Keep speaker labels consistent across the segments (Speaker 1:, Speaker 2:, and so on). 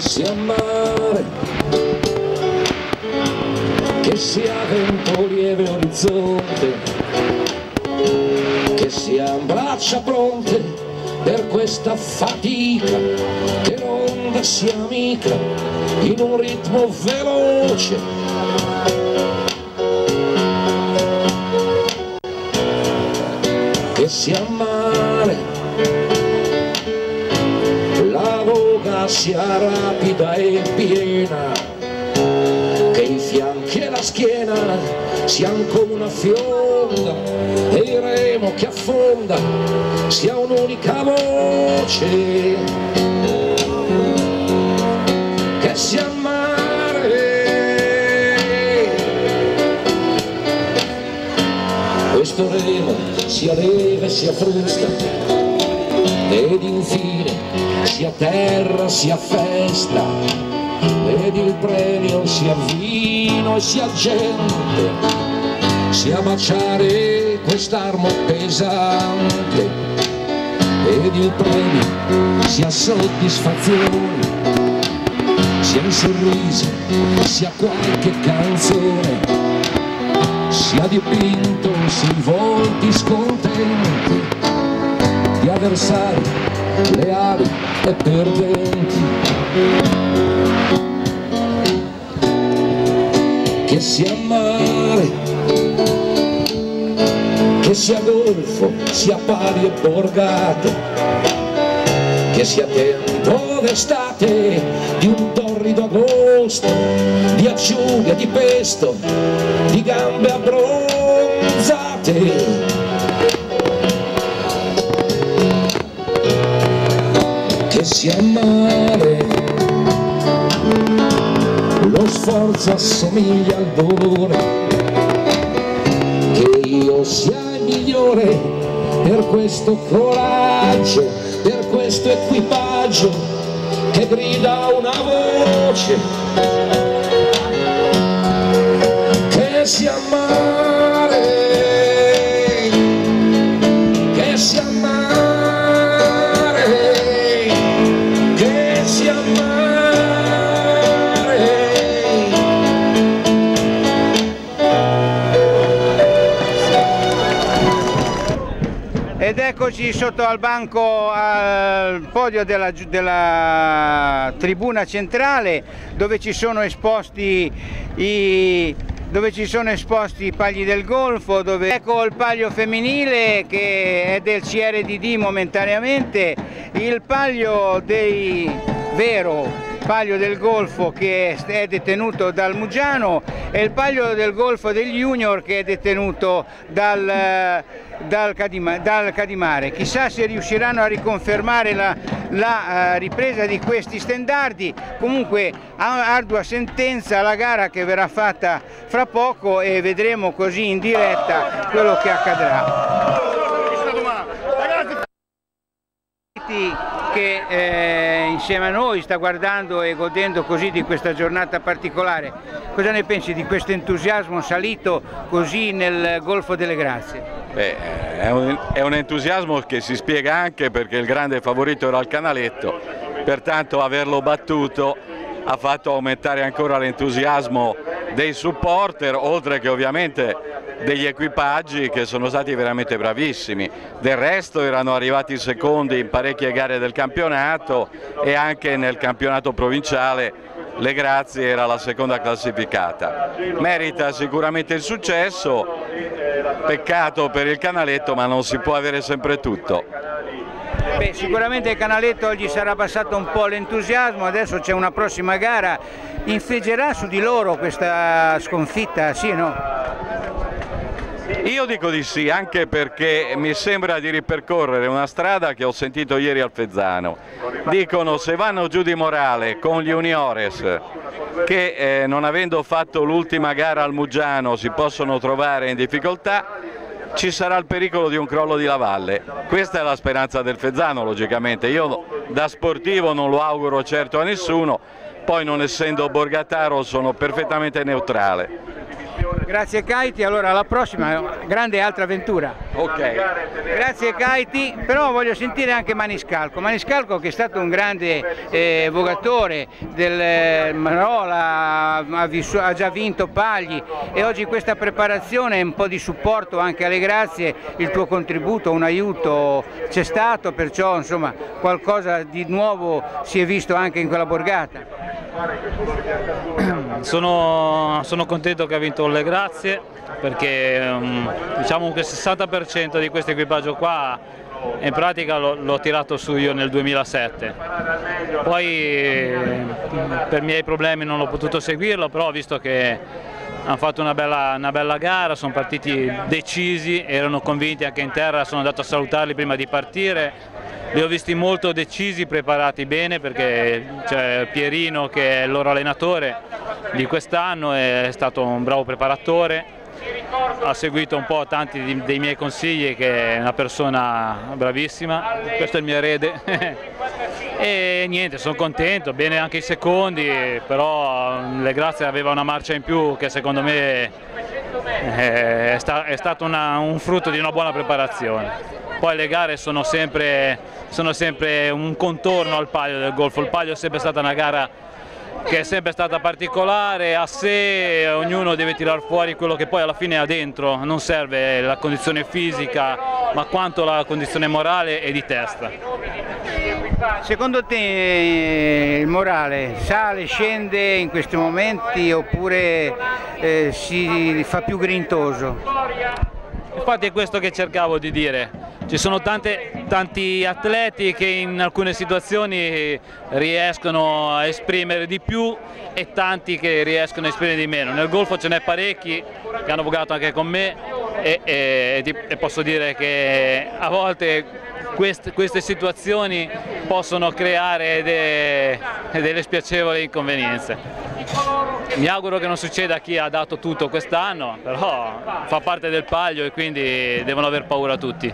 Speaker 1: sia mare, che sia vento lieve orizzonte, che sia braccia pronte per questa fatica, che l'onda sia amica in un ritmo veloce. Che sia mare, sia rapida e piena, che i fianchi e la schiena siano come una fionda e il remo che affonda sia un'unica voce. Che sia mare, questo remo sia leve sia frusta ed infine sia terra sia festa. Ed il premio sia vino e sia gente. Sia baciare quest'armo pesante. Ed il premio sia soddisfazione. Sia un sorriso sia qualche canzone. Sia dipinto sui volti scontenti di avversari leali e perdenti. Che sia mare, che sia golfo, sia pari e borgate, che sia tempo d'estate, di un torrido agosto, di acciughe, di pesto, di gambe abbronzate. Sia mare, lo sforzo assomiglia al dolore, che io sia il migliore per questo coraggio, per questo equipaggio che grida una voce. Che sia mare che sia
Speaker 2: eccoci sotto al banco al podio della, della tribuna centrale dove ci sono esposti i dove ci sono esposti i pagli del golfo, dove ecco il paglio femminile che è del CRDD momentaneamente, il paglio dei vero paglio del golfo che è detenuto dal Mugiano e il paglio del golfo degli junior che è detenuto dal, dal, Cadima- dal Cadimare. Chissà se riusciranno a riconfermare la, la, eh, ripresa di questi stendardi, comunque ardua sentenza la gara che verrà fatta fra poco e vedremo così in diretta quello che accadrà. che eh, insieme a noi sta guardando e godendo così di questa giornata particolare. Cosa ne pensi di questo entusiasmo salito così nel Golfo delle Grazie?
Speaker 3: Beh, è un, è un entusiasmo che si spiega anche perché il grande favorito era il Canaletto, pertanto averlo battuto ha fatto aumentare ancora l'entusiasmo dei supporter, oltre che ovviamente degli equipaggi che sono stati veramente bravissimi. Del resto erano arrivati secondi in parecchie gare del campionato e anche nel campionato provinciale le Grazie era la seconda classificata. Merita sicuramente il successo, peccato per il Canaletto ma non si può avere sempre tutto.
Speaker 2: Beh, sicuramente il Canaletto gli sarà passato un po' l'entusiasmo, adesso c'è una prossima gara, infliggerà su di loro questa sconfitta, sì o no?
Speaker 3: Io dico di sì, anche perché mi sembra di ripercorrere una strada che ho sentito ieri al Fezzano. Dicono se vanno giù di morale con gli Uniores che eh, non avendo fatto l'ultima gara al Muggiano si possono trovare in difficoltà, ci sarà il pericolo di un crollo di Lavalle. Questa è la speranza del Fezzano, logicamente. Io da sportivo non lo auguro certo a nessuno, poi non essendo Borgataro sono perfettamente neutrale.
Speaker 2: Grazie Kaiti, allora alla prossima, grande altra avventura.
Speaker 3: Ok.
Speaker 2: Grazie Kaiti, però voglio sentire anche Maniscalco. Maniscalco che è stato un grande eh, vogatore del eh, Marola, ha, ha, già vinto pagli e oggi questa preparazione un po' di supporto anche alle grazie, il tuo contributo, un aiuto c'è stato, perciò insomma qualcosa di nuovo si è visto anche in quella borgata.
Speaker 4: Sono, sono contento che ha vinto le grazie perché um, diciamo che il 60% di questo equipaggio qua in pratica l'ho tirato su io nel 2007 poi per miei problemi non ho potuto seguirlo però visto che hanno fatto una bella, una bella, gara, sono partiti decisi, erano convinti anche in terra, sono andato a salutarli prima di partire, li ho visti molto decisi, preparati bene perché c'è Pierino che è il loro allenatore di quest'anno, è stato un bravo preparatore, ha seguito un po' tanti dei miei consigli che è una persona bravissima, questo è il mio erede e niente, sono contento, bene anche i secondi, però le grazie aveva una marcia in più che secondo me è, sta, è stato una, un frutto di una buona preparazione. Poi le gare sono sempre, sono sempre un contorno al paio del golfo, il paio è sempre stata una gara che è sempre stata particolare, a sé ognuno deve tirare fuori quello che poi alla fine ha dentro, non serve la condizione fisica ma quanto la condizione morale e di testa.
Speaker 2: Secondo te il morale sale, scende in questi momenti oppure eh, si fa più grintoso?
Speaker 4: Infatti è questo che cercavo di dire, ci sono tante, tanti atleti che in alcune situazioni riescono a esprimere di più e tanti che riescono a esprimere di meno. Nel golfo ce n'è parecchi che hanno giocato anche con me e, e, e posso dire che a volte queste, queste situazioni possono creare de, delle spiacevoli inconvenienze. Mi auguro che non succeda a chi ha dato tutto quest'anno, però fa parte del paglio e quindi devono aver paura tutti.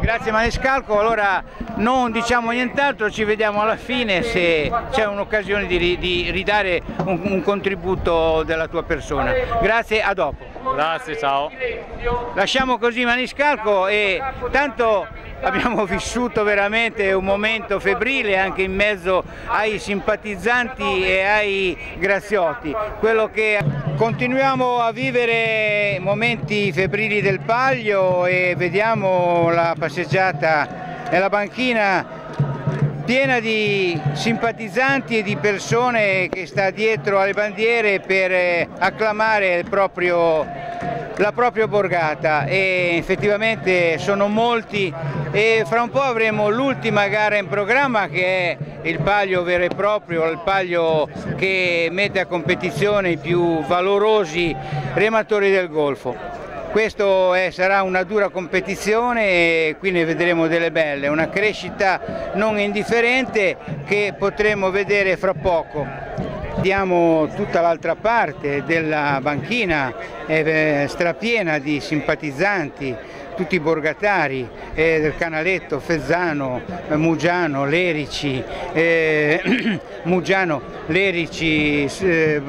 Speaker 2: Grazie Manescalco, allora non diciamo nient'altro, ci vediamo alla fine se c'è un'occasione di, di, ridare un, un contributo della tua persona. Grazie, a dopo.
Speaker 4: Grazie, ciao.
Speaker 2: Lasciamo così Maniscalco e tanto abbiamo vissuto veramente un momento febbrile anche in mezzo ai simpatizzanti e ai graziotti. Quello che continuiamo a vivere momenti febbrili del Paglio e vediamo la passeggiata nella banchina piena di simpatizzanti e di persone che sta dietro alle bandiere per eh, acclamare proprio la propria borgata e effettivamente sono molti e fra un po' avremo l'ultima gara in programma che è il paglio vero e proprio, il paglio che mette a competizione i più valorosi rematori del Golfo. Questo è, sarà una dura competizione e qui ne vedremo delle belle, una crescita non indifferente che potremo vedere fra poco. Diamo tutta l'altra parte della banchina, è strapiena di simpatizzanti, tutti i borgatari eh, del Canaletto, Fezzano, eh, Mugiano, Lerici, eh, Mugiano, Lerici, eh,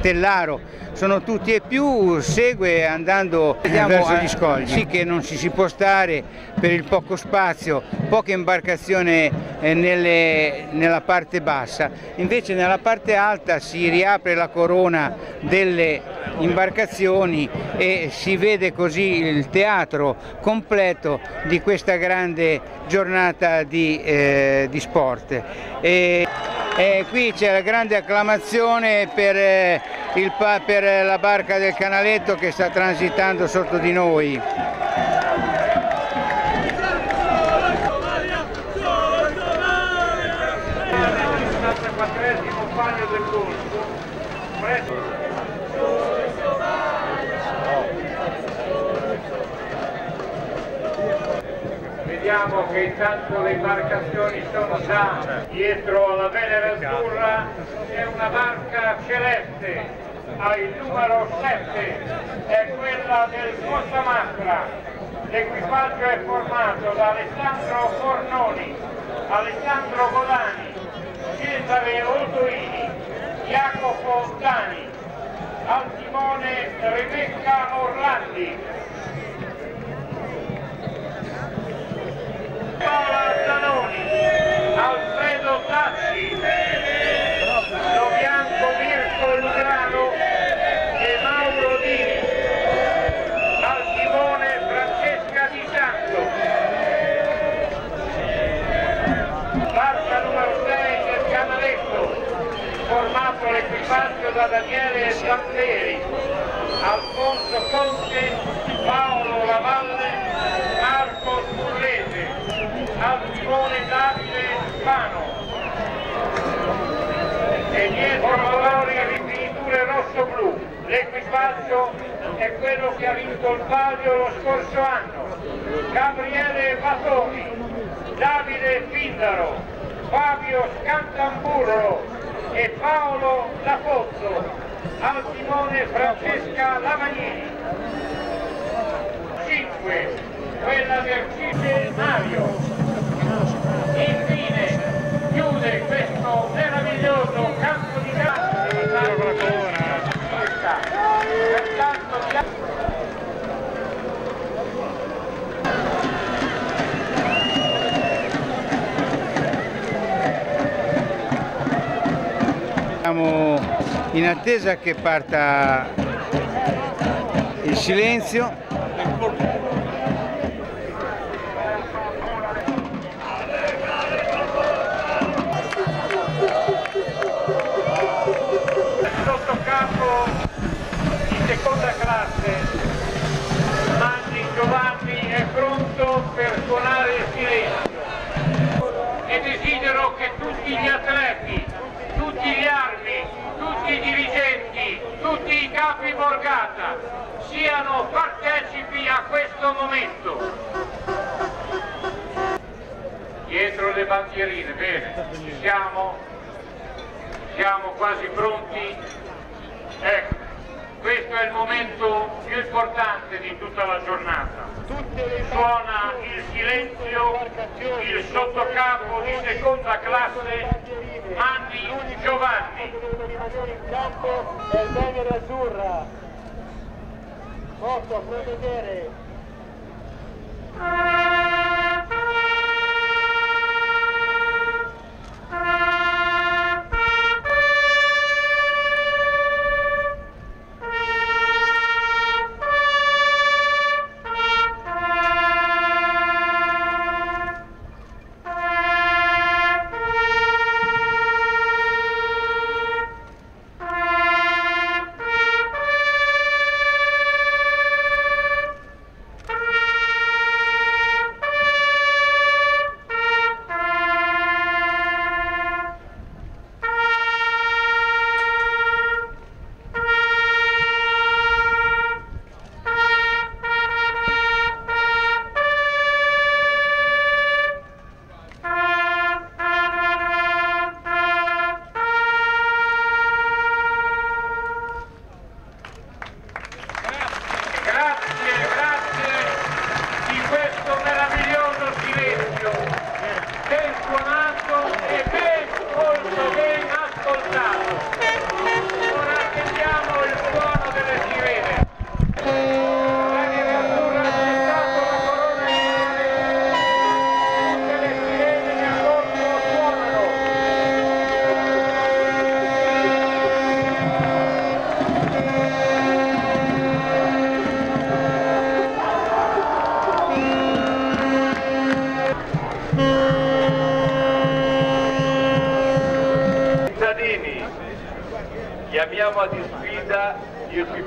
Speaker 2: Tellaro, sono tutti e più, segue andando verso gli scogli. Sì che non ci si può stare per il poco spazio, poca imbarcazione eh, nelle, nella parte bassa, invece nella parte alta si riapre la corona delle imbarcazioni e si vede così il teatro completo di questa grande giornata di, eh, di sport. E, e qui c'è la grande acclamazione per, eh, il, per la barca del canaletto che sta transitando sotto di noi.
Speaker 5: vediamo che intanto le imbarcazioni sono già dietro alla Venere Azzurra, c'è una barca celeste, ha il numero 7, è quella del Costa Mastra. L'equipaggio è formato da Alessandro Fornoni, Alessandro Godani, Cesare Oldoini, Jacopo Dani, al timone Rebecca Orlandi. Paola Zanoni, Alfredo Tacci, Lo Bianco Mirko Lugrano e Mauro Dini. Al timone Francesca Di Santo. Barca numero 6 del canaletto, formato l'equipaggio da Daniele Santeri, Alfonso Conte, Paolo Lavalle, Marco Spurrese, al Davide Spano. E dietro colori e rifiniture rosso-blu, l'equipaggio è quello che ha vinto il palio lo scorso anno. Gabriele Batoni, Davide Pindaro, Fabio Scantamburro e Paolo Lafozzo, al timone Francesca Lavagnini. 5, quella del Cile Mario.
Speaker 2: Siamo in attesa che parta il silenzio.
Speaker 5: Il sottocapo di seconda classe, Manni Giovanni.
Speaker 6: rimanere in campo è il Venere Azzurra. Provvedere
Speaker 5: Grazie,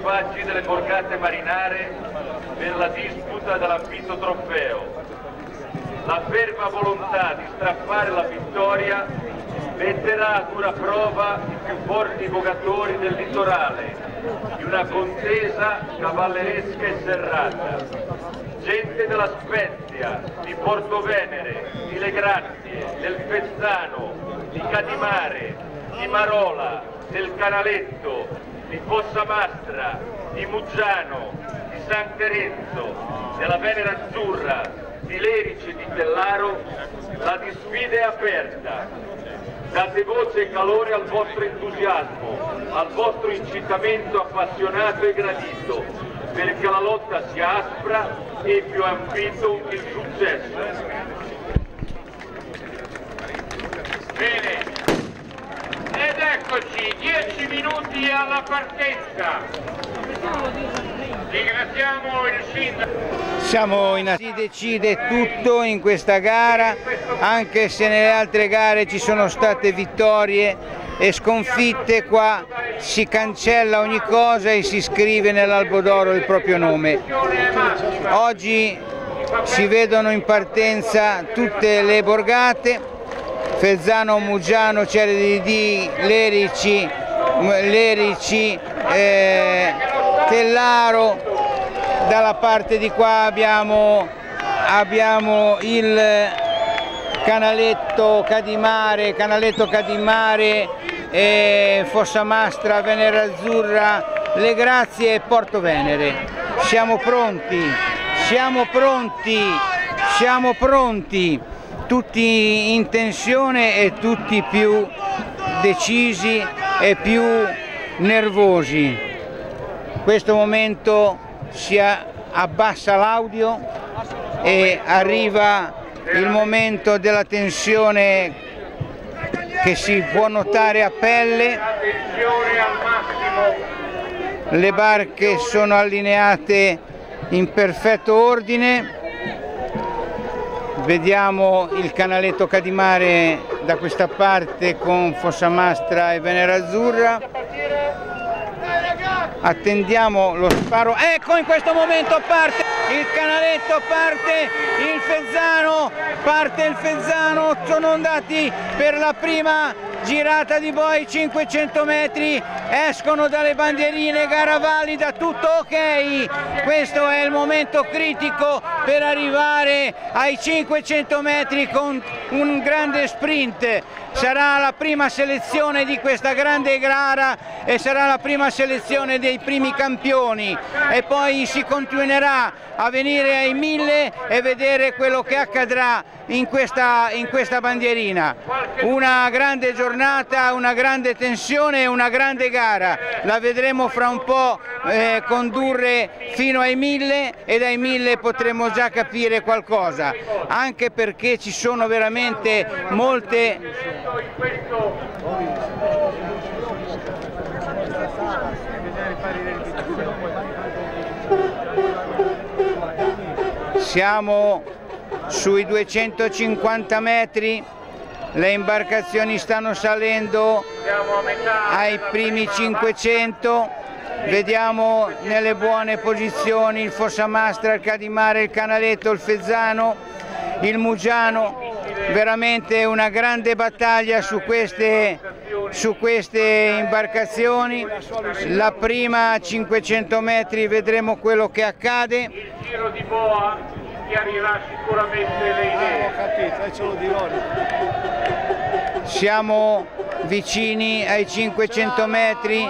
Speaker 7: equipaggi delle borgate marinare per la disputa dell'ambito trofeo. La ferma volontà di strappare la vittoria metterà a dura prova i più forti vogatori del litorale di una contesa cavalleresca e serrata. Gente della Spezia, di Porto Venere, di Le Grazie, del Fezzano, di Cadimare, di Marola, del Canaletto, di Fossamastra, di Muggiano, di San Terenzo, della Venera Azzurra, di Lerici e di Tellaro, la disfida è aperta. Date voce e calore al vostro entusiasmo, al vostro incitamento appassionato e gradito, perché la lotta sia aspra e più ambito il successo.
Speaker 5: Bene, eccoci, 10 minuti alla partenza. Ringraziamo il sindaco.
Speaker 2: Siamo in si decide tutto in questa gara, anche se nelle altre gare ci sono state vittorie e sconfitte, qua si cancella ogni cosa e si scrive nell'albo d'oro il proprio nome. Oggi si vedono in partenza tutte le borgate, Fezzano, Muggiano, Ceredi di Lerici, Lerici eh, Tellaro, dalla parte di qua abbiamo, abbiamo il canaletto Cadimare, canaletto Cadimare, eh, Fossamastra, Venere Azzurra, Le Grazie e Porto Venere. Siamo pronti, siamo pronti, siamo pronti, tutti in tensione e tutti più decisi e più nervosi. In questo momento si abbassa l'audio e arriva il momento della tensione che si può notare a pelle. Le barche sono allineate in perfetto ordine. Vediamo il canaletto Cadimare da questa parte con Fossamastra e Venera Azzurra. Attendiamo lo sparo. Ecco in questo momento parte il canaletto parte il Fezzano parte il Fezzano. Sono andati per la prima girata di poi 500 metri escono dalle bandierine gara valida tutto ok questo è il momento critico per arrivare ai 500 metri con un grande sprint sarà la prima selezione di questa grande gara e sarà la prima selezione dei primi campioni e poi si continuerà a venire ai mille e vedere quello che accadrà in questa, in questa bandierina. Una grande giornata, una grande tensione e una grande gara. La vedremo fra un po' eh, condurre fino ai mille e dai mille potremo già capire qualcosa, anche perché ci sono veramente molte siamo sui 250 metri, le imbarcazioni stanno salendo ai primi 500, vediamo nelle buone posizioni il Fossamastra, il Cadimare, il Canaletto, il Fezzano, il Mugiano, veramente una grande battaglia su queste, su queste imbarcazioni, la prima 500 metri vedremo quello che accade.
Speaker 5: Chiarirà sicuramente le idee.
Speaker 2: Siamo vicini ai 500 metri,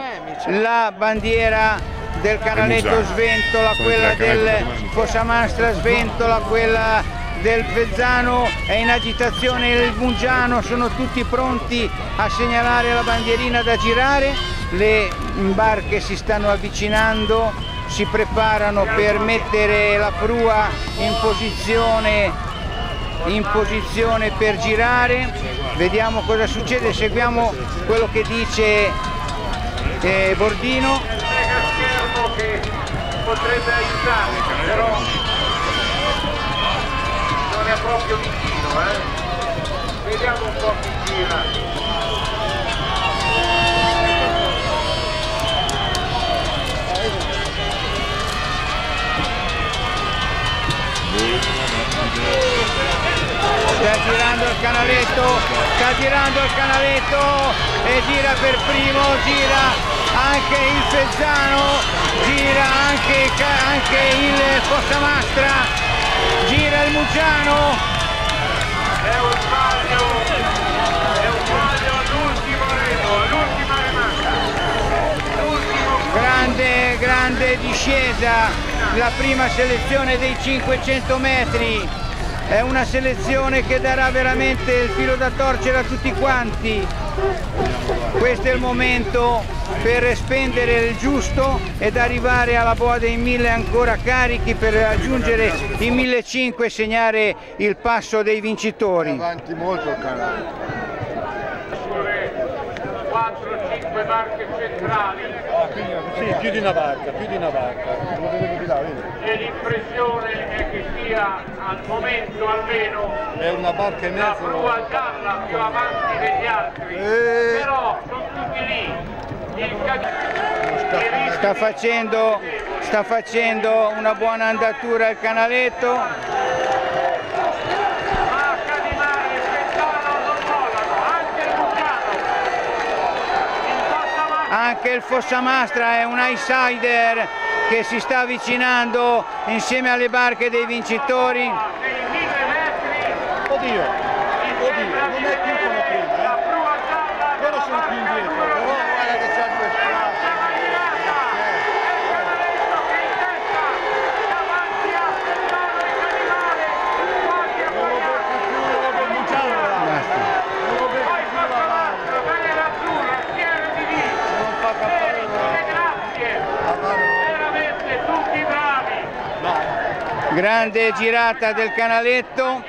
Speaker 2: la bandiera del canaletto sventola, quella del Fossamastra sventola, quella del Fezzano è in agitazione il Mungiano, sono tutti pronti a segnalare la bandierina da girare, le barche si stanno avvicinando, si preparano per mettere la prua in posizione, in posizione per girare, vediamo cosa succede, seguiamo quello che dice eh, Bordino.
Speaker 5: potrebbe aiutare, però non è proprio vicino, eh? Vediamo un po' chi gira.
Speaker 2: Sta girando il canaletto, sta girando il canaletto e gira per primo, gira anche il Fezzano, gira anche, anche il Fossamastra, gira il Mugiano.
Speaker 5: È un sbaglio, è un sbaglio all'ultimo remo, all'ultima remata.
Speaker 2: Grande, grande discesa, la prima selezione dei 500 metri è una selezione che darà veramente il filo da torcere a tutti quanti. Questo è il momento per spendere il giusto ed arrivare alla boa dei 1000 ancora carichi per raggiungere i 1500 e segnare il passo dei vincitori.
Speaker 8: Avanti molto canale.
Speaker 5: 4-5 barche centrali
Speaker 8: Sì, più di una barca, più di una barca.
Speaker 5: E l'impressione è che sia al momento almeno
Speaker 8: È una barca e
Speaker 5: la prua gialla più avanti degli altri,
Speaker 8: Eh.
Speaker 5: però sono tutti lì. Il cad-
Speaker 2: Sta facendo, sta facendo una buona andatura il canaletto,
Speaker 5: Marca di mare, Spezzano non mollano, anche il Vulcano. Il Passamarca
Speaker 2: anche il Fossamastra è un outsider che si sta avvicinando insieme alle barche dei vincitori.
Speaker 5: dei 1000 metri,
Speaker 8: Oddio,
Speaker 5: sembra
Speaker 8: non è più come prima, eh. Loro sono più indietro, però guarda che c'ha due strade.
Speaker 2: Grande girata del canaletto,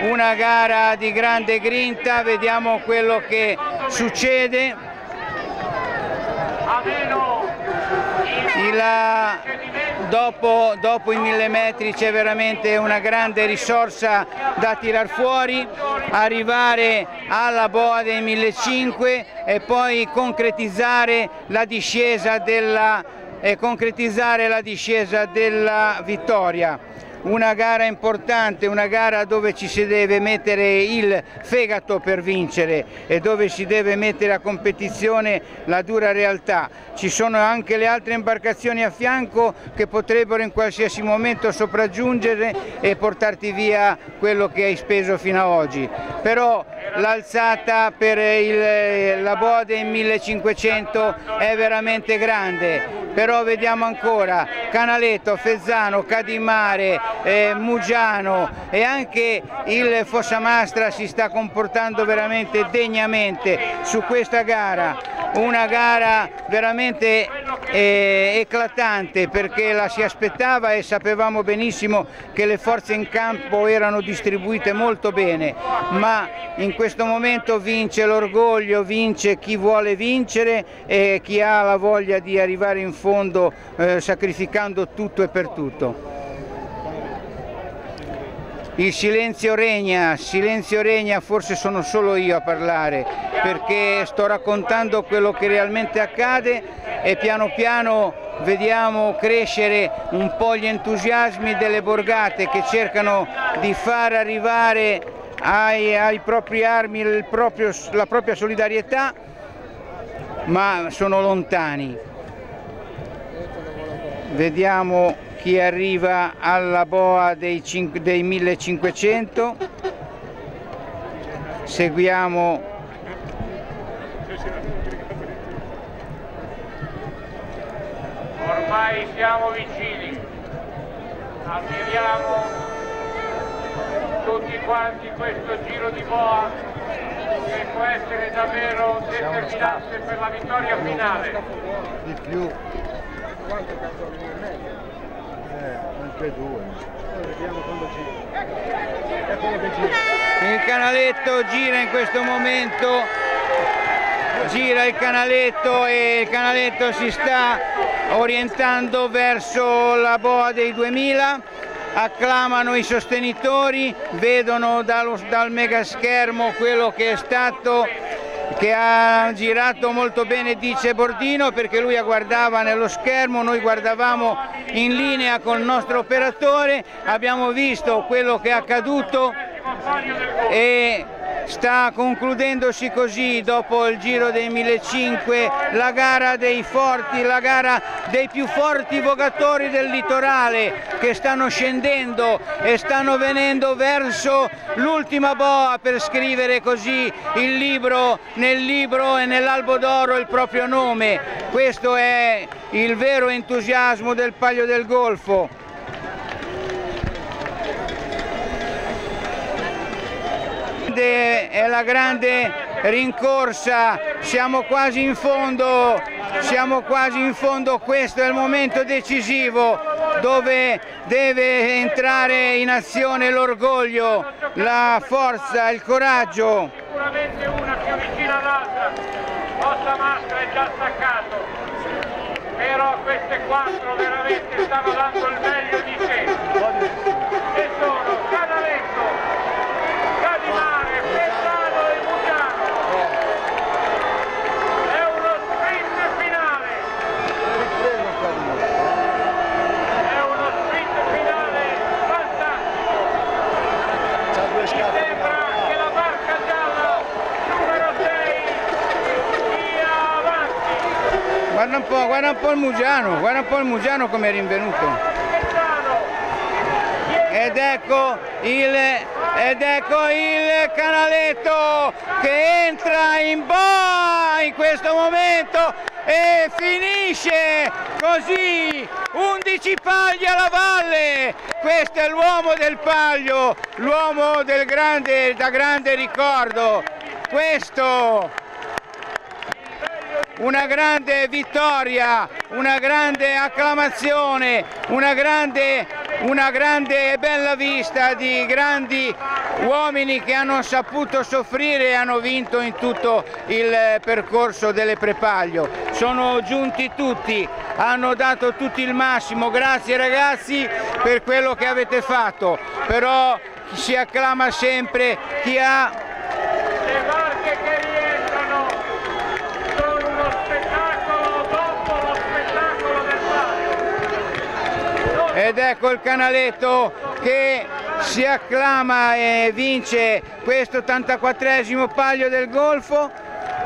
Speaker 2: una gara di grande grinta, vediamo quello che succede. Il- dopo, dopo i mille metri c'è veramente una grande risorsa da tirar fuori, arrivare alla boa dei 1500 e poi concretizzare la discesa della, e concretizzare la discesa della vittoria. Una gara importante, una gara dove ci si deve mettere il fegato per vincere e dove si deve mettere a competizione la dura realtà. Ci sono anche le altre imbarcazioni a fianco che potrebbero in qualsiasi momento sopraggiungere e portarti via quello che hai speso fino ad oggi. Però l'alzata per il- la boa dei 1500 è veramente grande. Però vediamo ancora Canaletto, Fezzano, Cadimare, eh, Mugiano e anche il Fossamastra si sta comportando veramente degnamente su questa gara. Una gara veramente eh, eclatante perché la si aspettava e sapevamo benissimo che le forze in campo erano distribuite molto bene, ma in questo momento vince l'orgoglio, vince chi vuole vincere e chi ha la voglia di arrivare in fondo eh, sacrificando tutto e per tutto. Il silenzio regna, silenzio regna, forse sono solo io a parlare perché sto raccontando quello che realmente accade e piano piano vediamo crescere un po' gli entusiasmi delle borgate che cercano di far arrivare ai, ai propri armi proprio- la propria solidarietà, ma sono lontani. Vediamo chi arriva alla boa dei, dei 1500. Seguiamo
Speaker 5: Ormai siamo vicini, ammiriamo quanti questo giro di boa che può essere davvero determinante per la vittoria finale.
Speaker 8: Di più. Eh, anche due. Vediamo quando gira. Gira.
Speaker 2: il canaletto, gira in questo momento, gira il canaletto e il canaletto si sta orientando verso la boa dei 2000. Acclamano i sostenitori, vedono dallo- dal megaschermo quello che è stato che ha girato molto bene dice Bordino perché lui guardava nello schermo, noi guardavamo in linea col nostro operatore, abbiamo visto quello che è accaduto e sta concludendosi così dopo il giro dei 1500 la gara dei forti, la gara dei più forti vogatori del litorale che stanno scendendo e stanno venendo verso l'ultima boa per scrivere così il libro nel libro e nell'albo d'oro il proprio nome. Questo è il vero entusiasmo del Paglio del Golfo. Grande, è la grande rincorsa, siamo quasi in fondo, siamo quasi in fondo, questo è il momento decisivo dove deve entrare in azione l'orgoglio, la forza, il coraggio.
Speaker 5: Sicuramente una più vicina all'altra, vostra maschera è già staccato, però queste quattro veramente stanno dando il meglio di sé. E sono Canaletto, Cadimare, Ferrano e Mugiano. È uno sprint finale. È uno sprint finale fantastico. Mi sembra che la barca gialla numero 6 sia avanti.
Speaker 2: Guarda un po', il Mugiano, guarda un po' il Mugiano come è rinvenuto. Ed ecco il, ed ecco il canaletto che entra in boa in questo momento e finisce così. 11 pagli alla valle. Questo è l'uomo del paglio l'uomo del grande da grande ricordo. Questo una grande vittoria, una grande acclamazione, una grande, una grande e bella vista di grandi uomini che hanno saputo soffrire e hanno vinto in tutto il percorso delle Prepaglio. Sono giunti tutti, hanno dato tutti il massimo, grazie ragazzi per quello che avete fatto, però si acclama sempre chi ha
Speaker 5: Le barche che rientrano sono uno spettacolo dopo lo spettacolo del palio.
Speaker 2: Ed ecco il canaletto che si acclama e vince questo 84esimo palio del Golfo,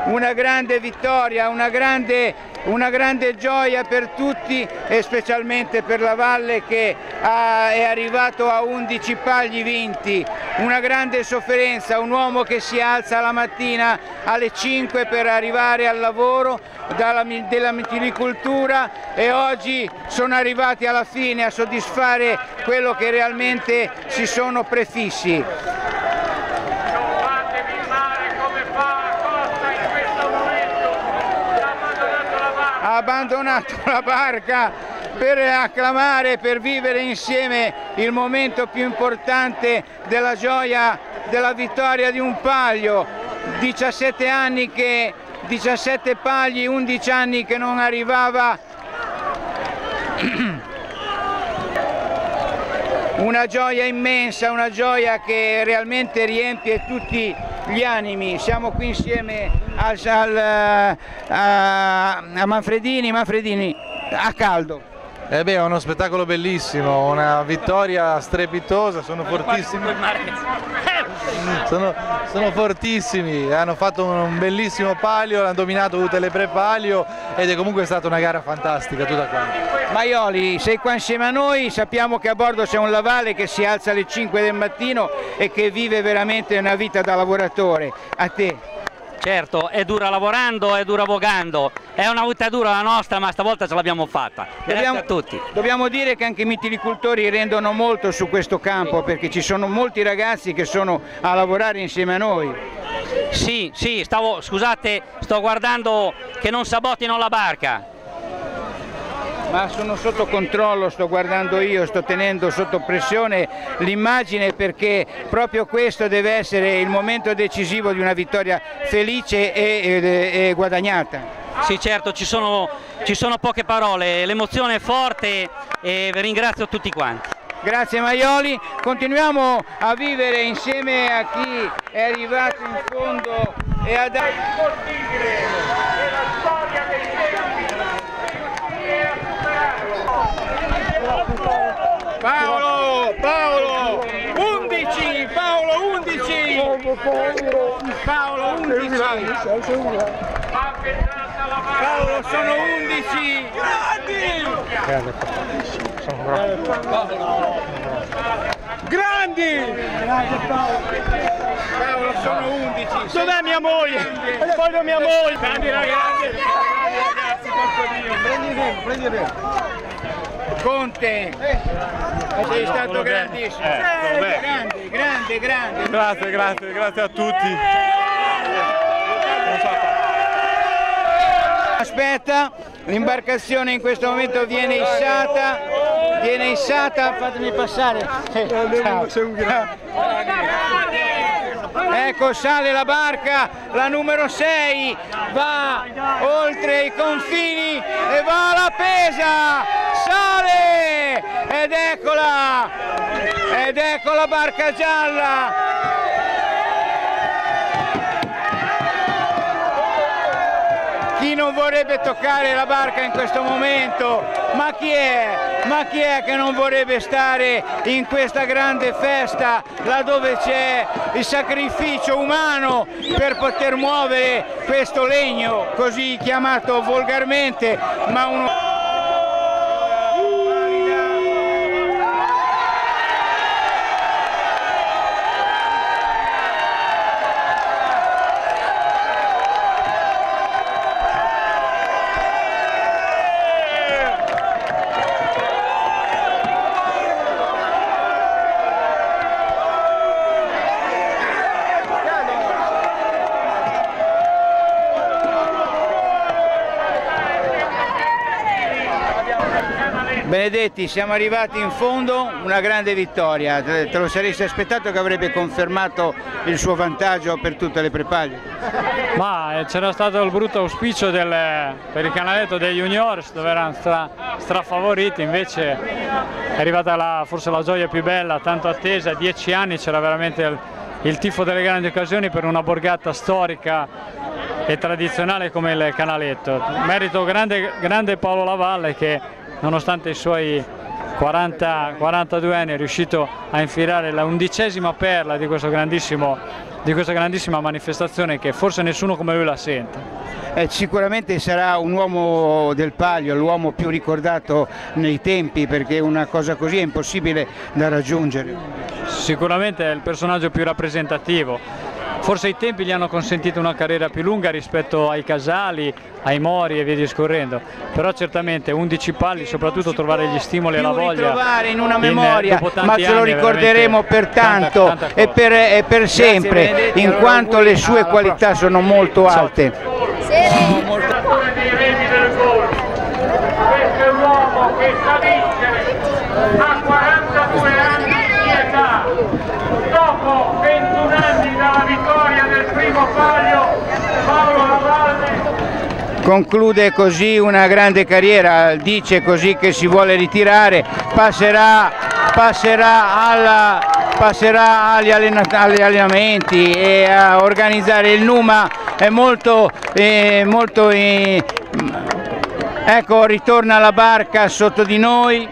Speaker 2: una grande vittoria, una grande, una grande gioia per tutti e specialmente per la Valle che ha- è arrivato a 11 pagli vinti, una grande sofferenza, un uomo che si alza la mattina alle 5 per arrivare al lavoro dalla, della mitilicoltura e oggi sono arrivati alla fine a soddisfare quello che realmente si sono prefissi.
Speaker 5: Ha abbandonato la barca.
Speaker 2: Per acclamare, per vivere insieme il momento più importante della gioia della vittoria di un paglio. 17 anni che 17 pagli, 11 anni che non arrivava una gioia immensa, una gioia che realmente riempie tutti gli animi. Siamo qui insieme al- al- a, a Manfredini, Manfredini a caldo.
Speaker 9: Eh beh, è uno spettacolo bellissimo, una vittoria strepitosa, sono fortissimi. Sono, sono fortissimi, hanno fatto un bellissimo palio, hanno dominato tutte le pre-palio ed è comunque stata una gara fantastica tutta quanta.
Speaker 2: Maioli, sei qua insieme a noi, sappiamo che a bordo c'è un lavale che si alza alle 5 del mattino e che vive veramente una vita da lavoratore. A te.
Speaker 10: Certo, è dura lavorando, è dura vogando, è una vita dura la nostra, ma stavolta ce l'abbiamo fatta. Grazie
Speaker 2: Dobbiamo-
Speaker 10: a tutti.
Speaker 2: Dobbiamo dire che anche i mitilicoltori rendono molto su questo campo perché ci sono molti ragazzi che sono a lavorare insieme a noi.
Speaker 10: Sì, sì, stavo, scusate, sto guardando che non sabotino la barca.
Speaker 2: Ma sono sotto controllo, sto guardando io, sto tenendo sotto pressione l'immagine perché proprio questo deve essere il momento decisivo di una vittoria felice e, e- e guadagnata.
Speaker 10: Sì, certo, ci sono, ci sono poche parole, l'emozione è forte e vi ringrazio tutti quanti.
Speaker 2: Grazie Maioli, continuiamo a vivere insieme a chi è arrivato in fondo e a dare...
Speaker 5: Impossibile. È la storia dei tempi. Riuscire a superarlo.
Speaker 2: Paolo, Paolo, 11, Paolo 11, Paolo 11,
Speaker 5: Ha pesato la barca.
Speaker 2: Paolo sono 11, grandi, Paolo sono 11, dov'è mia moglie? Voglio mia moglie, grandi ragazzi, prendi vento, prendi vento. Conte, sei stato grandissimo, grandi, grande, grande.
Speaker 11: Grazie, grazie, grazie a tutti.
Speaker 2: Aspetta, l'imbarcazione in questo momento viene issata, viene issata, fatemi passare. Eh, ciao. Ecco, sale la barca, la numero 6 va oltre i confini e va alla pesa, sale! Ed eccola, ed ecco la barca gialla. Chi non vorrebbe toccare la barca in questo momento? Ma chi è? Ma chi è che non vorrebbe stare in questa grande festa laddove c'è il sacrificio umano per poter muovere questo legno, così chiamato volgarmente, ma uno... Benedetti, siamo arrivati in fondo, una grande vittoria. Te lo saresti aspettato che avrebbe confermato il suo vantaggio per tutte le prepaglie?
Speaker 12: Ma eh, c'era stato il brutto auspicio del- per il canaletto dei juniors dove erano stra, strafavoriti, invece è arrivata la- forse la gioia più bella, tanto attesa, dieci anni c'era veramente il, il tifo delle grandi occasioni per una borgata storica e tradizionale come il canaletto. Merito grande, grande Paolo Lavalle che nonostante i suoi 40, 42 anni è riuscito a infilare la undicesima perla di, questo grandissimo, di questa grandissima manifestazione che forse nessuno come lui la sente.
Speaker 2: Eh, sicuramente sarà un uomo del palio, l'uomo più ricordato nei tempi perché una cosa così è impossibile da raggiungere.
Speaker 12: Sicuramente è il personaggio più rappresentativo. Forse i tempi gli hanno consentito una carriera più lunga rispetto ai Casali, ai Mori e via discorrendo, però certamente 11 palli, soprattutto trovare gli stimoli e la voglia.
Speaker 2: ritrovare in una
Speaker 12: in-
Speaker 2: memoria,
Speaker 12: tanti
Speaker 2: ma ce lo ricorderemo per
Speaker 12: veramente tanta-
Speaker 2: tanto
Speaker 12: tanta
Speaker 2: e per, e per sempre, in quanto le sue qualità sono molto alte.
Speaker 13: Ancora dei remi del gol. Questo è l'uomo che sa vincere a 42 anni di età. Dopo 21 anni dalla vittoria del primo palio, Paolo Lavalle
Speaker 2: Conclude così una grande carriera, dice così che si vuole ritirare, passerà, passerà, alla- passerà agli, allena- agli allenamenti e a organizzare il Numa è molto, eh, molto eh, ecco ritorna la barca sotto di noi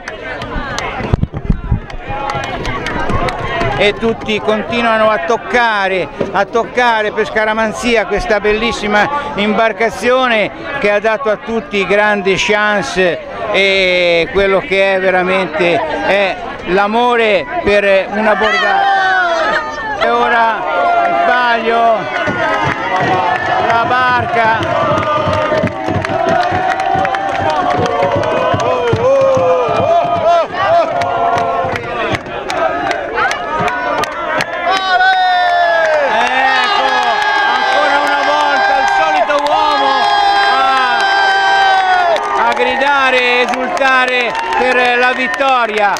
Speaker 2: e tutti continuano a toccare, a toccare per scaramanzia questa bellissima imbarcazione che ha dato a tutti grandi chance e quello che è veramente è l'amore per una borgata. E ora il palio, la barca Ecco, ancora una volta il solito uomo a, a gridare e esultare per la vittoria.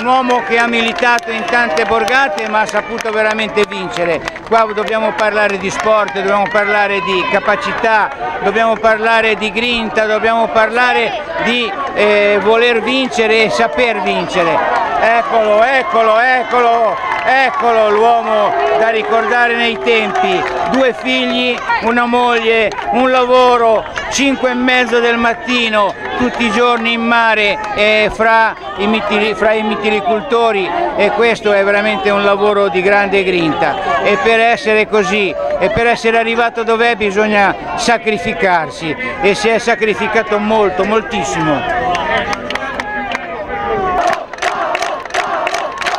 Speaker 2: Un uomo che ha militato in tante borgate ma ha saputo veramente vincere. Qua dobbiamo parlare di sport, dobbiamo parlare di capacità, dobbiamo parlare di grinta, dobbiamo parlare di eh, voler vincere e saper vincere. Eccolo, eccolo, eccolo, eccolo l'uomo da ricordare nei tempi. Due figli, una moglie, un lavoro, 5 e mezzo del mattino, tutti i giorni in mare e fra i, mitili- fra i mitilicultori. E questo è veramente un lavoro di grande grinta. E per essere così e per essere arrivato dov'è bisogna sacrificarsi. E si è sacrificato molto, moltissimo.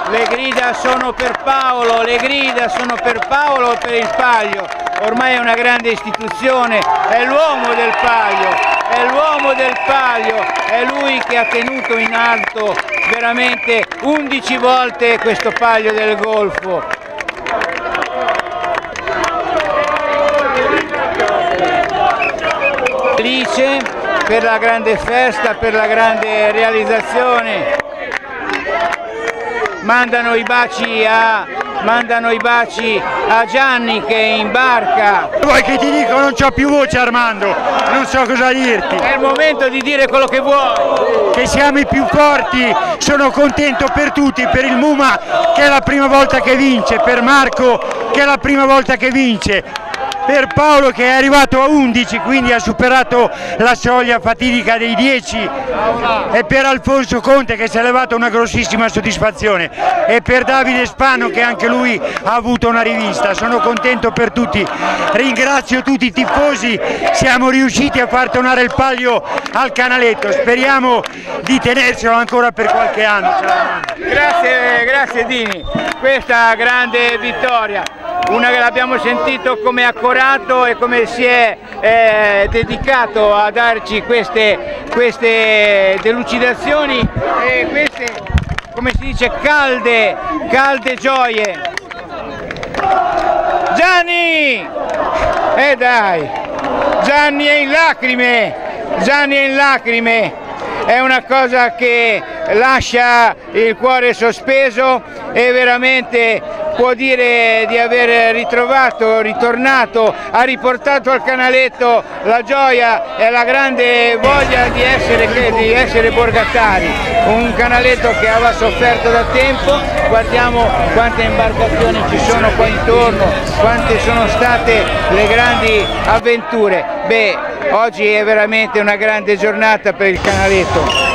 Speaker 2: Le sono per Paolo, le grida sono per Paolo per il Paglio. Ormai è una grande istituzione, è l'uomo del Paglio, è l'uomo del Paglio, è lui che ha tenuto in alto veramente 11 volte questo palio del Golfo. Felice per la grande festa, per la grande realizzazione. Mandano i baci a, mandano i baci a Gianni che è in barca.
Speaker 14: Vuoi che ti dico non c'ho più voce Armando, non so cosa dirti.
Speaker 2: È il momento di dire quello che vuoi.
Speaker 14: Che siamo i più forti, sono contento per tutti, per il Muma che è la prima volta che vince, per Marco che è la prima volta che vince, per Paolo che è arrivato a 11 quindi ha superato la soglia fatidica dei 10 e per Alfonso Conte che si è levato una grossissima soddisfazione. E per Davide Spano che anche lui ha avuto una rivista. Sono contento per tutti. Ringrazio tutti i tifosi. Siamo riusciti a far tornare il palio al canaletto. Speriamo di tenerselo ancora per qualche anno.
Speaker 2: Grazie, grazie Dini. Questa grande vittoria una che l'abbiamo sentito come accorato e come si è eh, dedicato a darci queste, queste delucidazioni e queste, come si dice, calde, calde gioie. Gianni! E eh dai! Gianni è in lacrime! Gianni è in lacrime! È una cosa che lascia il cuore sospeso e veramente può dire di aver ritrovato, ritornato, ha riportato al canaletto la gioia e la grande voglia di essere, di essere borgatari, un canaletto che aveva sofferto da tempo, guardiamo quante imbarcazioni ci sono qua intorno, quante sono state le grandi avventure. Beh, oggi è veramente una grande giornata per il canaletto.